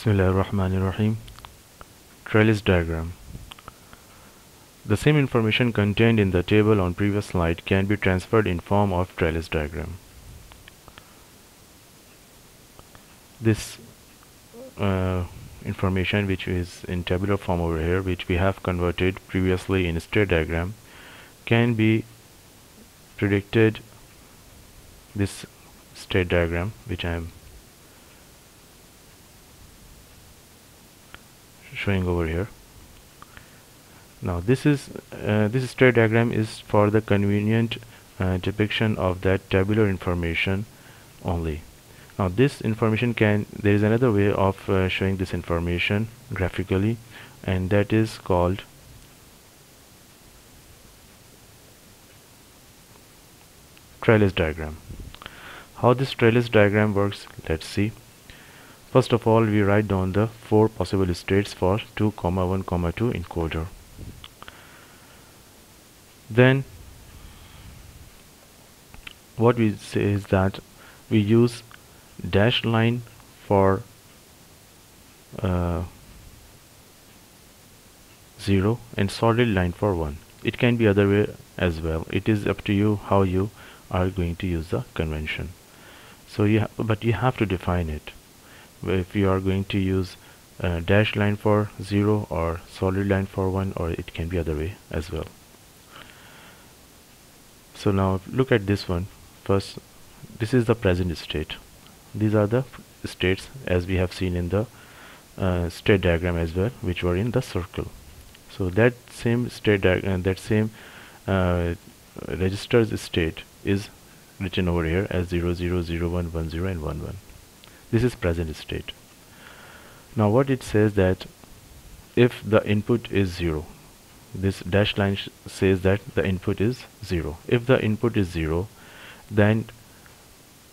Bismillahirrahmanirrahim Trellis diagram The same information contained in the table on previous slide can be transferred in form of trellis diagram. This uh, information which is in tabular form over here which we have converted previously in state diagram can be predicted this state diagram which I am showing over here. Now this is uh, this state diagram is for the convenient uh, depiction of that tabular information only. Now this information can there is another way of uh, showing this information graphically and that is called trellis diagram. How this trellis diagram works let's see First of all, we write down the four possible states for 2, comma 1, comma 2 encoder. Then what we say is that we use dash line for uh, 0 and solid line for 1. It can be other way as well. It is up to you how you are going to use the convention. So you but you have to define it if you are going to use a dash line for 0 or solid line for 1 or it can be other way as well. So now look at this one. First this is the present state. These are the states as we have seen in the uh, state diagram as well which were in the circle. So that same state diagram uh, that same uh, registers state is written over here as 0 0 0 1 1 0 and 1 1 this is present state. Now what it says that if the input is 0 this dash line says that the input is 0 if the input is 0 then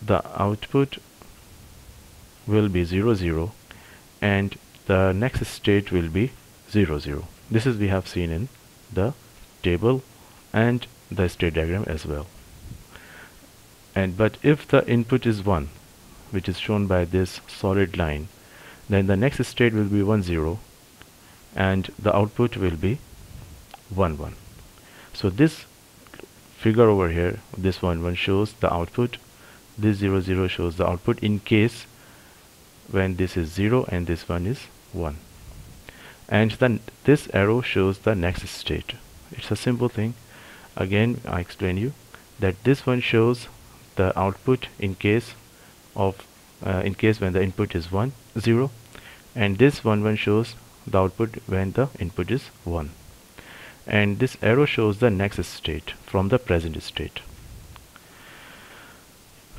the output will be 0 0 and the next state will be 0 0 this is we have seen in the table and the state diagram as well. And but if the input is 1 which is shown by this solid line. Then the next state will be 1 0 and the output will be 1 1 so this figure over here this one one shows the output. This 0 0 shows the output in case when this is 0 and this one is 1 and then this arrow shows the next state. It's a simple thing. Again I explain you that this one shows the output in case of uh, in case when the input is 1 0 and this 1 1 shows the output when the input is 1 and this arrow shows the next state from the present state.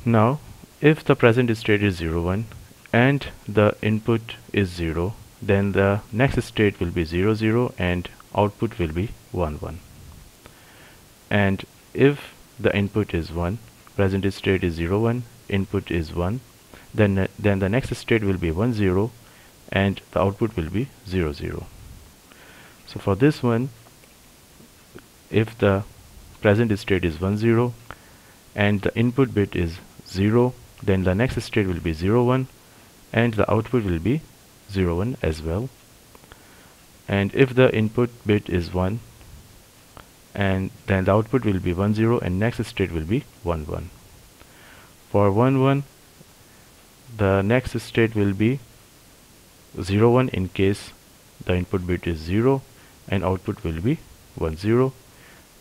Now if the present state is 0 1 and the input is 0 then the next state will be 0 0 and output will be 1 1 and if the input is 1 present state is 0 1 input is 1 then uh, then the next state will be 1 0 and the output will be 0 0 so for this one if the present state is 1 0 and the input bit is 0 then the next state will be 0 1 and the output will be 0 1 as well. And if the input bit is 1 and then the output will be 1 0 and next state will be 1 1 for 1 1 the next state will be 0 1 in case the input bit is 0 and output will be 1 0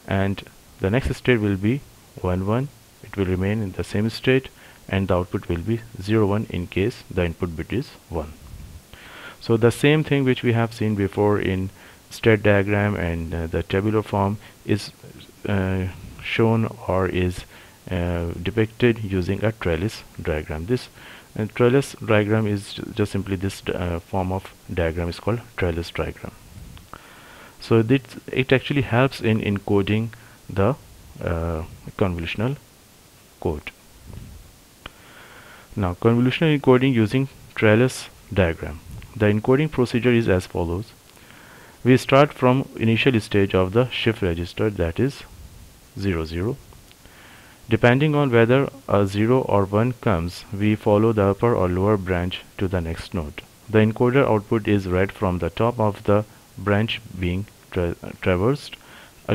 and the next state will be 1 1 it will remain in the same state and the output will be 0 1 in case the input bit is 1 so the same thing which we have seen before in state diagram and uh, the tabular form is uh, shown or is uh, depicted using a trellis diagram. This uh, trellis diagram is just simply this uh, form of diagram is called trellis diagram. So this it actually helps in encoding the uh, convolutional code. Now convolutional encoding using trellis diagram. The encoding procedure is as follows we start from initial stage of the shift register that is 0 0 Depending on whether a 0 or 1 comes, we follow the upper or lower branch to the next node. the encoder output is read from the top of the branch being tra traversed.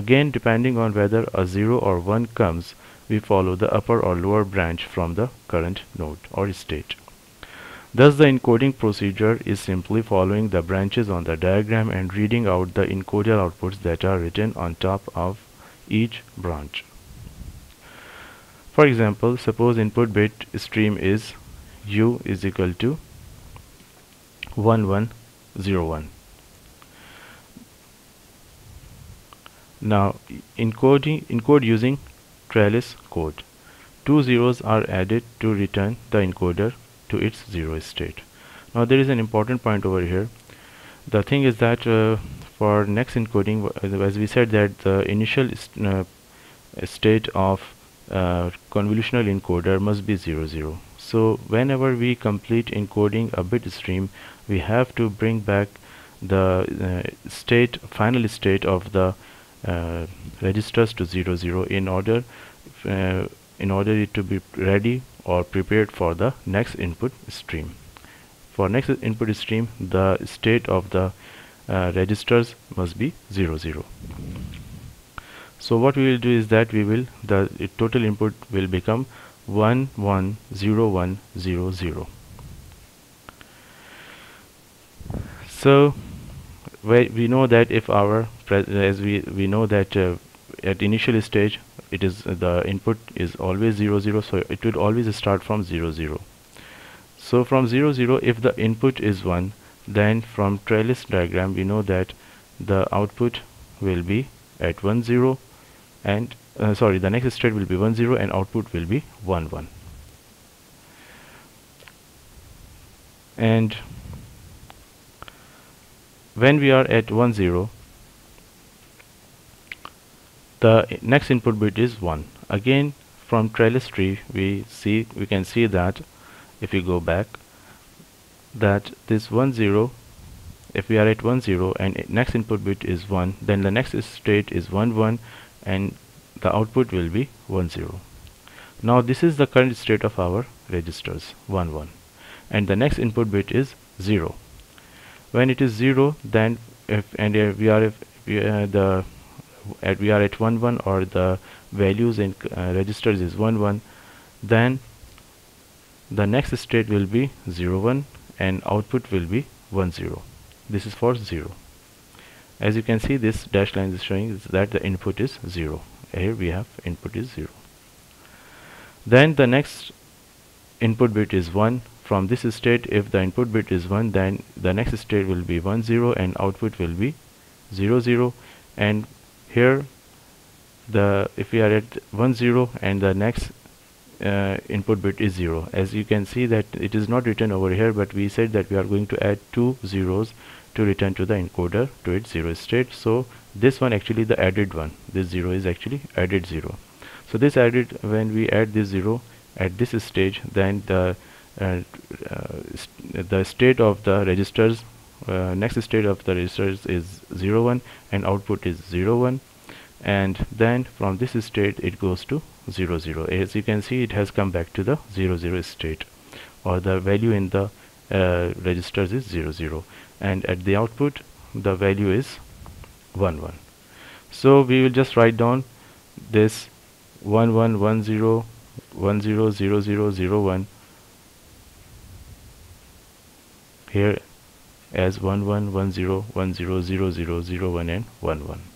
Again, depending on whether a 0 or 1 comes, we follow the upper or lower branch from the current node or state. Thus the encoding procedure is simply following the branches on the diagram and reading out the encoder outputs that are written on top of each branch. For example, suppose input bit stream is u is equal to 1101. Now encoding encode using trellis code. Two zeros are added to return the encoder to its zero state. Now there is an important point over here. The thing is that uh, for next encoding, as we said that the initial uh, state of uh, convolutional encoder must be 0 0 so whenever we complete encoding a bit stream we have to bring back the uh, state final state of the uh, registers to 0 0 in order uh, in order it to be ready or prepared for the next input stream. For next input stream the state of the uh, registers must be 0 0 so what we will do is that we will the total input will become 110100 so we know that if our as we we know that uh, at initial stage it is the input is always 0 0 so it would always start from 0 0 so from 0 0 if the input is 1 then from trellis diagram we know that the output will be at 1 0 and uh, sorry the next state will be 1 0 and output will be 1 1 and when we are at 1 0 the next input bit is 1 again from trellis tree we see we can see that if we go back that this 1 0 if we are at 1 0 and next input bit is 1 then the next state is 1 1 and the output will be 1 0 now this is the current state of our registers 1 1 and the next input bit is 0 when it is 0 then if and uh, we are if we, uh, the at we are at 1 1 or the values in uh, registers is 1 1 then the next state will be 0 1 and output will be 1 0 this is for 0 as you can see this dash line is showing that the input is 0 here we have input is 0 then the next input bit is 1 from this state if the input bit is 1 then the next state will be 1 0 and output will be 0 0 and here the if we are at 1 0 and the next uh, input bit is 0 as you can see that it is not written over here but we said that we are going to add two zeros to return to the encoder to its zero state. So this one actually the added one. This zero is actually added zero. So this added when we add this zero at this stage then the uh, uh, st the state of the registers uh, next state of the registers is 0 1 and output is 0 1 and then from this state it goes to 0 0 as you can see it has come back to the 0 0 state or the value in the uh, registers is 0 0 and at the output the value is 1 1 so we will just write down this 1 1 1 0 1 0 0 0 0 1 here as 1 1 1 0 1 0 0 0 0 1 and 1 1